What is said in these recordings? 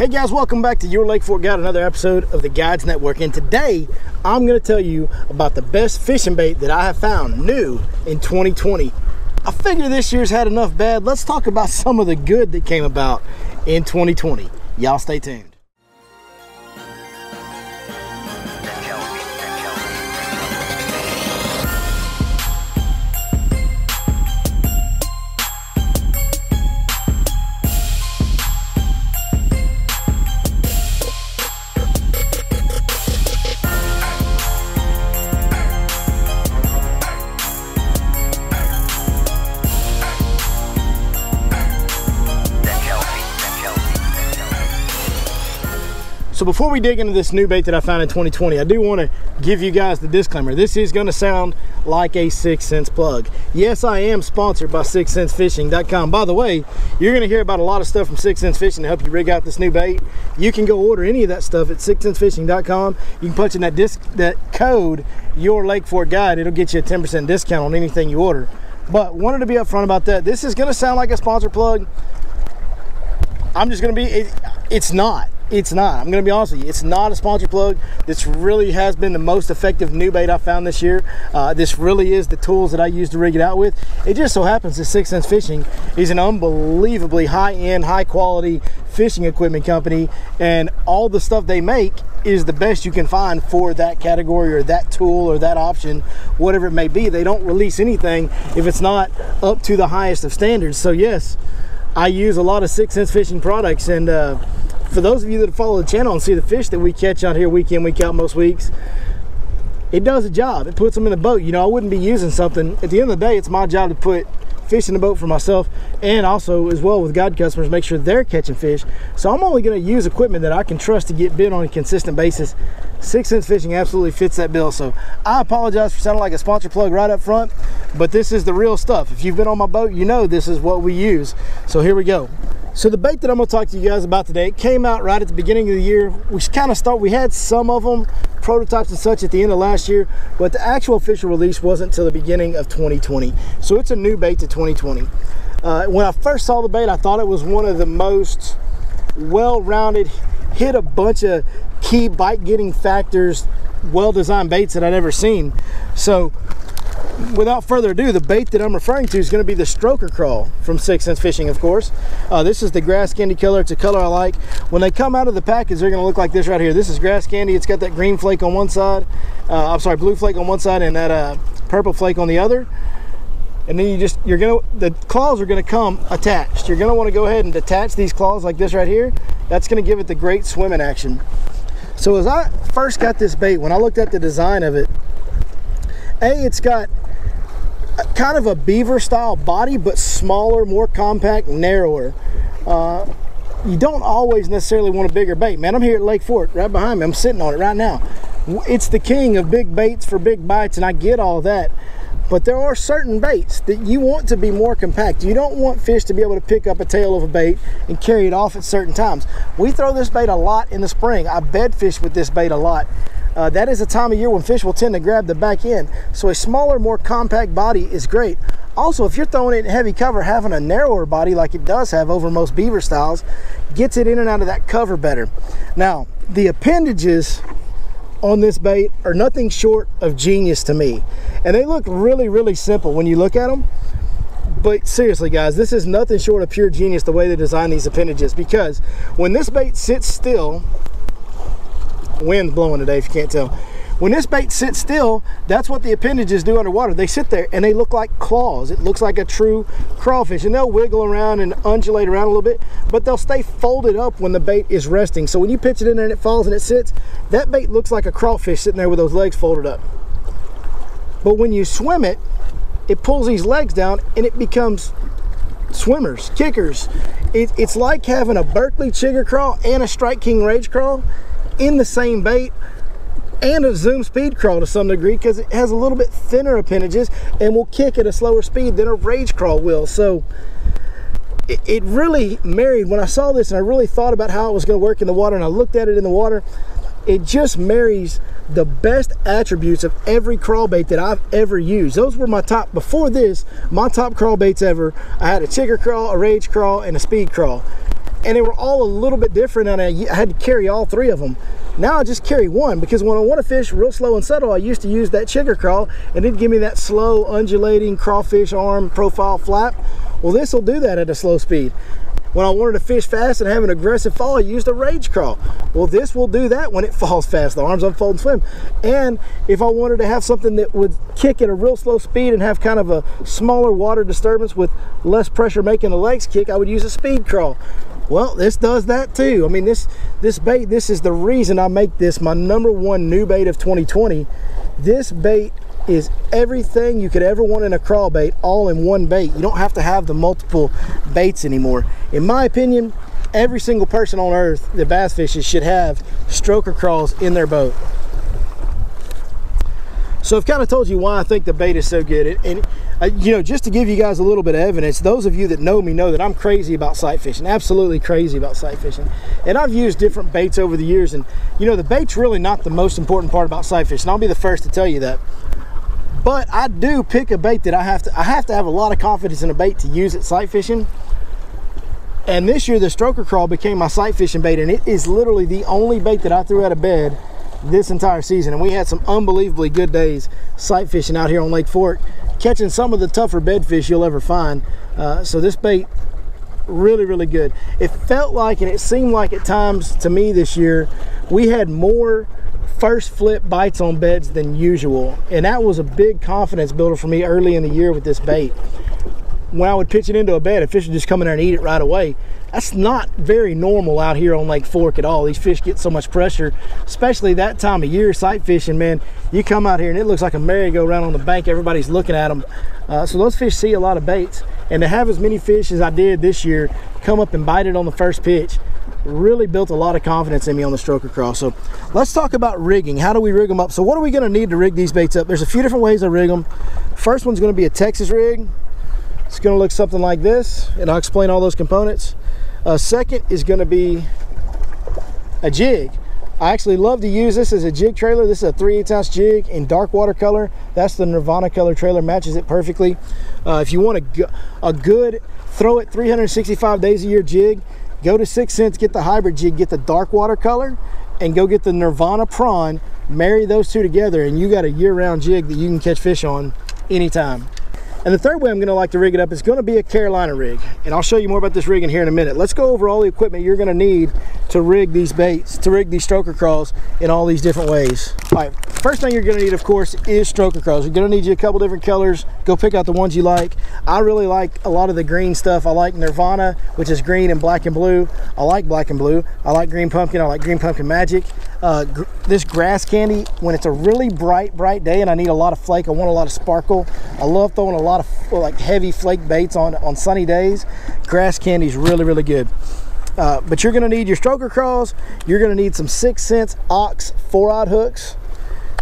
Hey guys, welcome back to Your Lake Fork Guide, another episode of the Guides Network. And today I'm going to tell you about the best fishing bait that I have found new in 2020. I figure this year's had enough bad. Let's talk about some of the good that came about in 2020. Y'all stay tuned. Before we dig into this new bait that I found in 2020, I do want to give you guys the disclaimer. This is going to sound like a 6th Sense plug. Yes, I am sponsored by 6thsensefishing.com. By the way, you're going to hear about a lot of stuff from 6th Sense Fishing to help you rig out this new bait. You can go order any of that stuff at 6thsensefishing.com. You can punch in that disc that code your Lake Fork guide. It'll get you a 10% discount on anything you order. But wanted to be upfront about that. This is going to sound like a sponsor plug. I'm just going to be it, it's not it's not. I'm going to be honest with you. It's not a sponsor plug. This really has been the most effective new bait I found this year. Uh, this really is the tools that I use to rig it out with. It just so happens that 6th Sense Fishing is an unbelievably high-end, high-quality fishing equipment company, and all the stuff they make is the best you can find for that category or that tool or that option, whatever it may be. They don't release anything if it's not up to the highest of standards. So yes, I use a lot of 6th Sense Fishing products, and uh, for those of you that follow the channel and see the fish that we catch out here week in, week out most weeks, it does a job. It puts them in the boat. You know, I wouldn't be using something. At the end of the day, it's my job to put fish in the boat for myself and also as well with guide customers make sure they're catching fish so i'm only going to use equipment that i can trust to get bit on a consistent basis 6th Sense fishing absolutely fits that bill so i apologize for sounding like a sponsor plug right up front but this is the real stuff if you've been on my boat you know this is what we use so here we go so the bait that I'm gonna talk to you guys about today came out right at the beginning of the year. We kind of start, we had some of them, prototypes and such at the end of last year, but the actual official release wasn't until the beginning of 2020. So it's a new bait to 2020. Uh, when I first saw the bait, I thought it was one of the most well-rounded, hit a bunch of key bite getting factors, well-designed baits that I'd ever seen. So without further ado, the bait that I'm referring to is going to be the stroker crawl from 6th Sense Fishing, of course. Uh, this is the grass candy color. It's a color I like. When they come out of the package, they're going to look like this right here. This is grass candy. It's got that green flake on one side. Uh, I'm sorry, blue flake on one side and that uh, purple flake on the other. And then you just, you're going to, the claws are going to come attached. You're going to want to go ahead and detach these claws like this right here. That's going to give it the great swimming action. So as I first got this bait, when I looked at the design of it, A, it's got kind of a beaver style body, but smaller, more compact, narrower. Uh, you don't always necessarily want a bigger bait. Man, I'm here at Lake Fork, right behind me. I'm sitting on it right now. It's the king of big baits for big bites, and I get all that. But there are certain baits that you want to be more compact. You don't want fish to be able to pick up a tail of a bait and carry it off at certain times. We throw this bait a lot in the spring. I bed fish with this bait a lot uh, that is a time of year when fish will tend to grab the back end. So a smaller, more compact body is great. Also, if you're throwing it in heavy cover, having a narrower body like it does have over most beaver styles, gets it in and out of that cover better. Now, the appendages on this bait are nothing short of genius to me. And they look really, really simple when you look at them. But seriously, guys, this is nothing short of pure genius the way they design these appendages because when this bait sits still wind's blowing today if you can't tell. When this bait sits still that's what the appendages do underwater. They sit there and they look like claws. It looks like a true crawfish and they'll wiggle around and undulate around a little bit but they'll stay folded up when the bait is resting. So when you pitch it in there and it falls and it sits that bait looks like a crawfish sitting there with those legs folded up. But when you swim it it pulls these legs down and it becomes swimmers kickers. It, it's like having a berkley chigger crawl and a strike king rage crawl in the same bait and a zoom speed crawl to some degree because it has a little bit thinner appendages and will kick at a slower speed than a rage crawl will. So it, it really married, when I saw this and I really thought about how it was going to work in the water and I looked at it in the water, it just marries the best attributes of every crawl bait that I've ever used. Those were my top, before this, my top crawl baits ever. I had a chigger crawl, a rage crawl, and a speed crawl and they were all a little bit different and I had to carry all three of them. Now I just carry one because when I want to fish real slow and subtle, I used to use that chigger crawl and it'd give me that slow undulating crawfish arm profile flap. Well, this will do that at a slow speed. When I wanted to fish fast and have an aggressive fall, I used a rage crawl. Well, this will do that when it falls fast. The arms unfold and swim. And if I wanted to have something that would kick at a real slow speed and have kind of a smaller water disturbance with less pressure making the legs kick, I would use a speed crawl. Well, this does that too. I mean, this this bait, this is the reason I make this my number one new bait of 2020. This bait is everything you could ever want in a crawl bait all in one bait. You don't have to have the multiple baits anymore. In my opinion, every single person on earth that bass fishes should have stroker crawls in their boat. So I've kind of told you why I think the bait is so good. And, uh, you know, just to give you guys a little bit of evidence, those of you that know me know that I'm crazy about sight fishing, absolutely crazy about sight fishing. And I've used different baits over the years. And, you know, the bait's really not the most important part about sight fishing. I'll be the first to tell you that but I do pick a bait that I have to I have to have a lot of confidence in a bait to use it sight fishing and this year the stroker crawl became my sight fishing bait and it is literally the only bait that I threw out of bed this entire season and we had some unbelievably good days sight fishing out here on Lake Fork catching some of the tougher bed fish you'll ever find uh, so this bait really really good it felt like and it seemed like at times to me this year we had more first flip bites on beds than usual. And that was a big confidence builder for me early in the year with this bait. When I would pitch it into a bed, a fish would just come in there and eat it right away. That's not very normal out here on Lake Fork at all. These fish get so much pressure, especially that time of year, sight fishing, man. You come out here and it looks like a merry-go-round on the bank. Everybody's looking at them. Uh, so those fish see a lot of baits. And to have as many fish as I did this year come up and bite it on the first pitch, really built a lot of confidence in me on the stroker crawl. So let's talk about rigging. How do we rig them up? So what are we gonna need to rig these baits up? There's a few different ways to rig them. First one's gonna be a Texas rig. It's gonna look something like this, and I'll explain all those components. Uh, second is gonna be a jig. I actually love to use this as a jig trailer. This is a 3 8 ounce jig in dark water color. That's the Nirvana color trailer, matches it perfectly. Uh, if you want a, a good throw it 365 days a year jig, Go to 6th Sense, get the hybrid jig, get the dark water color, and go get the Nirvana prawn. Marry those two together, and you got a year-round jig that you can catch fish on anytime. And the third way I'm gonna like to rig it up is gonna be a Carolina rig. And I'll show you more about this rig in here in a minute. Let's go over all the equipment you're gonna need to rig these baits, to rig these stroker crawls in all these different ways. All right, first thing you're gonna need, of course, is stroker crawls. You're gonna need you a couple different colors. Go pick out the ones you like. I really like a lot of the green stuff. I like Nirvana, which is green and black and blue. I like black and blue. I like green pumpkin. I like green pumpkin magic. Uh, gr this grass candy, when it's a really bright, bright day and I need a lot of flake, I want a lot of sparkle. I love throwing a lot of like heavy flake baits on, on sunny days. Grass candy is really, really good. Uh, but you're gonna need your stroker crawls, you're gonna need some 6th Sense ox 4-aught hooks,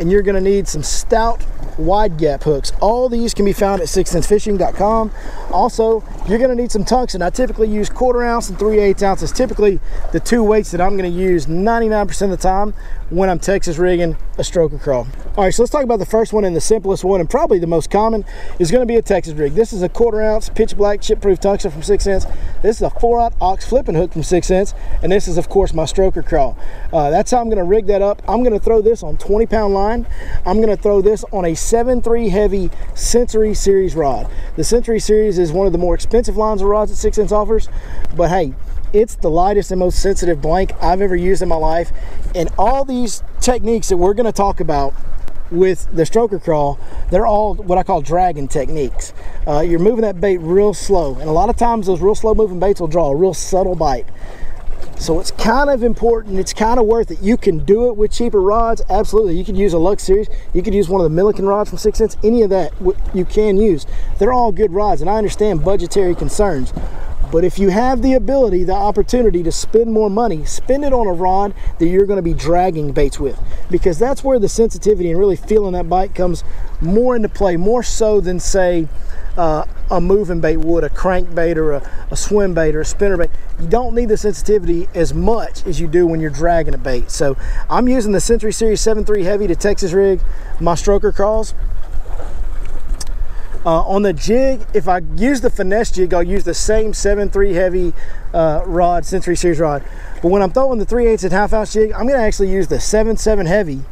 and you're gonna need some stout wide gap hooks. All these can be found at 6thsensefishing.com. Also, you're gonna need some tungsten. I typically use quarter ounce and 3 eighths ounces. Typically the two weights that I'm gonna use 99% of the time when I'm Texas rigging a stroker crawl. All right, so let's talk about the first one and the simplest one and probably the most common is gonna be a Texas rig. This is a quarter ounce pitch black chip proof tungsten from 6th Sense. This is a 4-aught ox flipping hook from 6th Sense, And this is of course my stroker crawl. Uh, that's how I'm gonna rig that up. I'm gonna throw this on 20 pound line. I'm gonna throw this on a 7.3 heavy Century Series rod. The Century Series is one of the more expensive lines of rods that 6th Sense offers, but hey, it's the lightest and most sensitive blank I've ever used in my life. And all these techniques that we're gonna talk about with the stroker crawl, they're all what I call dragging techniques. Uh, you're moving that bait real slow. And a lot of times those real slow moving baits will draw a real subtle bite. So it's kind of important, it's kind of worth it. You can do it with cheaper rods, absolutely. You could use a Lux Series, you could use one of the Milliken rods from 6th Sense, any of that you can use. They're all good rods, and I understand budgetary concerns. But if you have the ability, the opportunity to spend more money, spend it on a rod that you're going to be dragging baits with. Because that's where the sensitivity and really feeling that bite comes more into play, more so than, say, uh, a moving bait would, a crank bait or a, a swim bait or a spinner bait. You don't need the sensitivity as much as you do when you're dragging a bait. So I'm using the Century Series 7.3 Heavy to Texas rig my stroker crawls. Uh, on the jig, if I use the finesse jig, I'll use the same 7.3 heavy uh, rod, Century Series rod. But when I'm throwing the 3 8 and half ounce jig, I'm gonna actually use the 7.7 heavy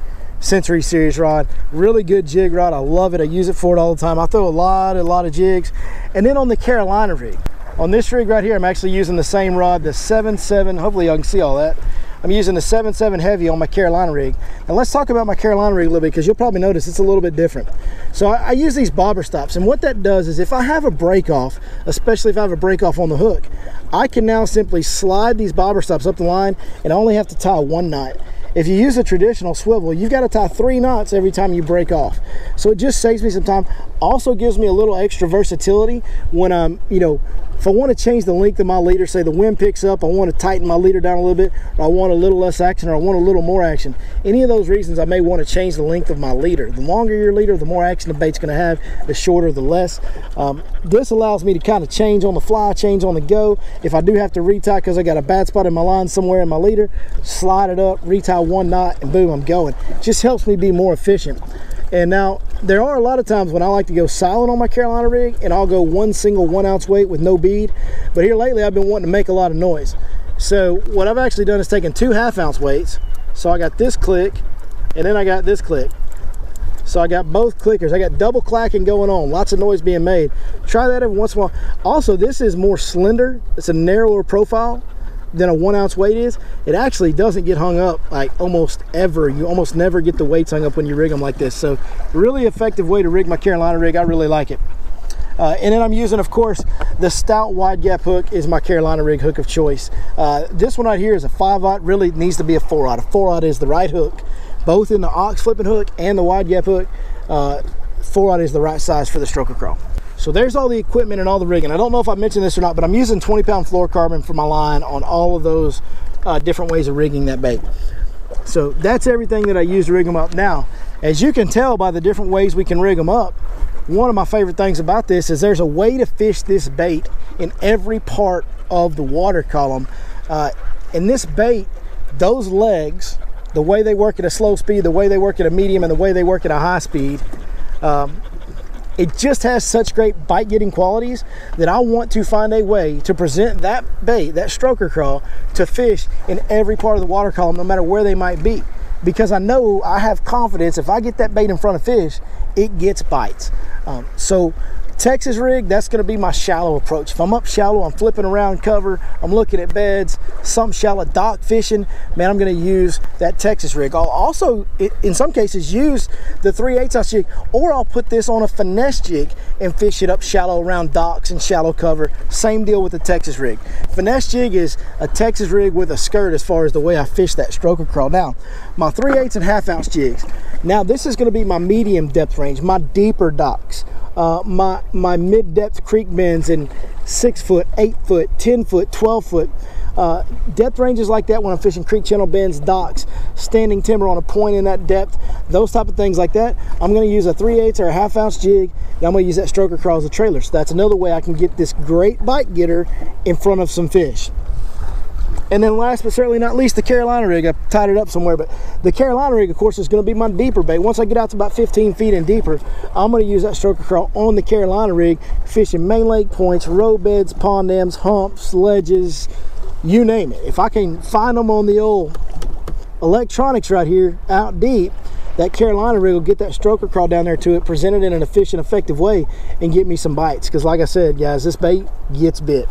Century Series rod. Really good jig rod. I love it. I use it for it all the time. I throw a lot, a lot of jigs. And then on the Carolina rig, on this rig right here, I'm actually using the same rod, the 7.7. Hopefully y'all can see all that. I'm using the 7.7 heavy on my Carolina rig. Now let's talk about my Carolina rig a little bit because you'll probably notice it's a little bit different. So I, I, use these bobber stops and what that does is if I have a break off, especially if I have a break off on the hook, I can now simply slide these bobber stops up the line and I only have to tie one knot. If you use a traditional swivel, you've got to tie three knots every time you break off. So it just saves me some time. Also gives me a little extra versatility when I'm, you know, if I want to change the length of my leader, say the wind picks up, I want to tighten my leader down a little bit, or I want a little less action, or I want a little more action. Any of those reasons, I may want to change the length of my leader. The longer your leader, the more action the bait's going to have. The shorter, the less. Um, this allows me to kind of change on the fly, change on the go. If I do have to retie because I got a bad spot in my line somewhere in my leader, slide it up, retie one knot, and boom, I'm going. Just helps me be more efficient. And now there are a lot of times when I like to go silent on my Carolina rig and I'll go one single one ounce weight with no bead. But here lately I've been wanting to make a lot of noise. So what I've actually done is taken two half ounce weights. So I got this click and then I got this click. So I got both clickers. I got double clacking going on. Lots of noise being made. Try that every once in a while. Also, this is more slender. It's a narrower profile than a one ounce weight is, it actually doesn't get hung up like almost ever. You almost never get the weights hung up when you rig them like this. So really effective way to rig my Carolina rig. I really like it. Uh, and then I'm using, of course, the stout wide gap hook is my Carolina rig hook of choice. Uh, this one right here is a 5-aught, really needs to be a 4-aught. A 4-aught is the right hook, both in the ox flipping hook and the wide gap hook. Uh, 4-aught is the right size for the stroker crawl. So there's all the equipment and all the rigging. I don't know if I mentioned this or not, but I'm using 20 pound fluorocarbon for my line on all of those uh, different ways of rigging that bait. So that's everything that I use to rig them up. Now, as you can tell by the different ways we can rig them up, one of my favorite things about this is there's a way to fish this bait in every part of the water column. Uh, and this bait, those legs, the way they work at a slow speed, the way they work at a medium, and the way they work at a high speed, um, it just has such great bite getting qualities that I want to find a way to present that bait, that stroker crawl, to fish in every part of the water column, no matter where they might be. Because I know I have confidence if I get that bait in front of fish, it gets bites. Um, so Texas rig, that's gonna be my shallow approach. If I'm up shallow, I'm flipping around cover, I'm looking at beds, some shallow dock fishing, man, I'm gonna use that Texas rig. I'll also, in some cases, use the 3 8 ounce jig, or I'll put this on a finesse jig and fish it up shallow around docks and shallow cover. Same deal with the Texas rig. Finesse jig is a Texas rig with a skirt as far as the way I fish that stroker crawl. Now, my 3 8 and half ounce jigs. Now, this is gonna be my medium depth range, my deeper docks uh, my my mid-depth creek bends in six foot, eight foot, 10 foot, 12 foot. Uh, depth ranges like that when I'm fishing creek channel bends, docks, standing timber on a point in that depth, those type of things like that. I'm going to use a 3 8 or a half ounce jig. And I'm going to use that stroker crawl as a trailer. So that's another way I can get this great bite getter in front of some fish. And then last but certainly not least, the Carolina rig. I tied it up somewhere, but the Carolina rig, of course, is going to be my deeper bait. Once I get out to about 15 feet and deeper, I'm going to use that stroker crawl on the Carolina rig, fishing main lake points, row beds, pond dams, humps, ledges, you name it. If I can find them on the old electronics right here out deep, that Carolina rig will get that stroker crawl down there to it, present it in an efficient, effective way, and get me some bites. Because like I said, guys, this bait gets bit.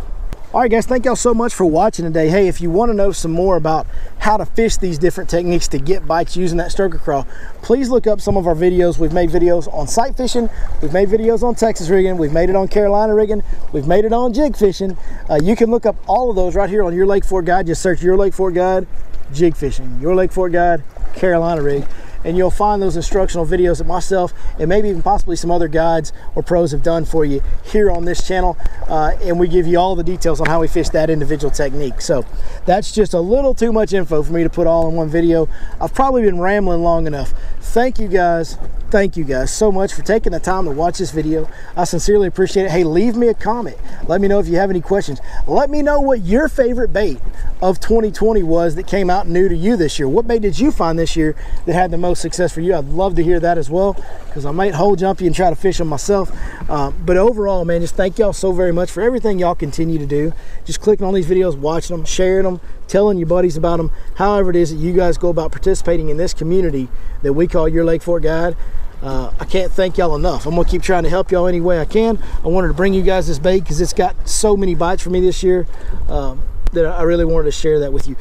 All right, guys, thank y'all so much for watching today. Hey, if you want to know some more about how to fish these different techniques to get bites using that stroker crawl, please look up some of our videos. We've made videos on sight fishing. We've made videos on Texas rigging. We've made it on Carolina rigging. We've made it on jig fishing. Uh, you can look up all of those right here on Your Lake Fork Guide. Just search Your Lake Fork Guide, jig fishing. Your Lake Fork Guide, Carolina rig and you'll find those instructional videos that myself and maybe even possibly some other guides or pros have done for you here on this channel uh, and we give you all the details on how we fish that individual technique. So that's just a little too much info for me to put all in one video. I've probably been rambling long enough. Thank you guys thank you guys so much for taking the time to watch this video. I sincerely appreciate it. Hey, leave me a comment. Let me know if you have any questions. Let me know what your favorite bait of 2020 was that came out new to you this year. What bait did you find this year that had the most success for you? I'd love to hear that as well because I might hole jump you and try to fish them myself. Uh, but overall, man, just thank y'all so very much for everything y'all continue to do. Just clicking on these videos, watching them, sharing them, telling your buddies about them, however it is that you guys go about participating in this community that we call your Lake Fork Guide. Uh, I can't thank y'all enough. I'm gonna keep trying to help y'all any way I can. I wanted to bring you guys this bait because it's got so many bites for me this year um, that I really wanted to share that with you.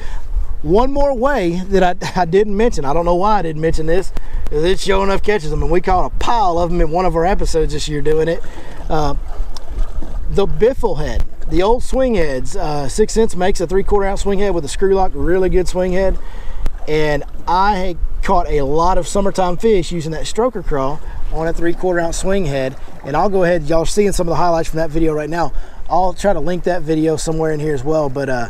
One more way that I, I didn't mention, I don't know why I didn't mention this, is it sure enough catches them, and we caught a pile of them in one of our episodes this year doing it. Uh, the biffle head, the old swing heads, uh, 6th Sense makes a three quarter ounce swing head with a screw lock, really good swing head. And I caught a lot of summertime fish using that stroker crawl on a three quarter ounce swing head. And I'll go ahead, y'all seeing some of the highlights from that video right now. I'll try to link that video somewhere in here as well. But uh,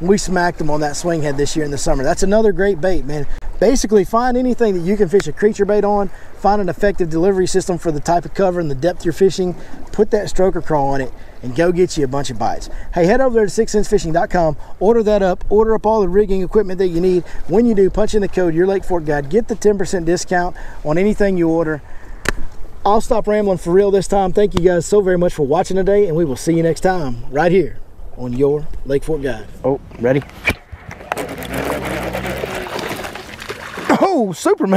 we smacked them on that swing head this year in the summer. That's another great bait, man. Basically, find anything that you can fish a creature bait on, find an effective delivery system for the type of cover and the depth you're fishing, put that stroker crawl on it, and go get you a bunch of bites. Hey, head over there to 6thsensefishing.com, order that up, order up all the rigging equipment that you need. When you do, punch in the code Your Lake Fork Guide, get the 10% discount on anything you order. I'll stop rambling for real this time. Thank you guys so very much for watching today, and we will see you next time right here on Your Lake Fork Guide. Oh, ready? Superman.